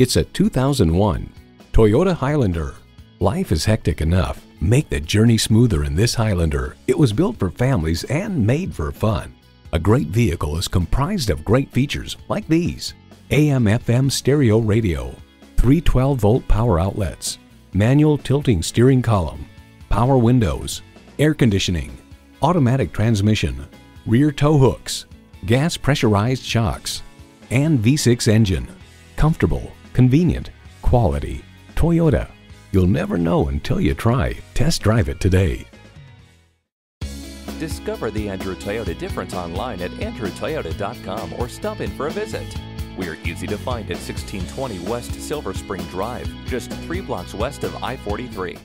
It's a 2001 Toyota Highlander. Life is hectic enough. Make the journey smoother in this Highlander. It was built for families and made for fun. A great vehicle is comprised of great features like these. AM FM stereo radio, three 12 volt power outlets, manual tilting steering column, power windows, air conditioning, automatic transmission, rear tow hooks, gas pressurized shocks, and V6 engine. Comfortable, convenient, quality. Toyota. You'll never know until you try. Test drive it today. Discover the Andrew Toyota difference online at andrewtoyota.com or stop in for a visit. We are easy to find at 1620 West Silver Spring Drive, just three blocks west of I 43.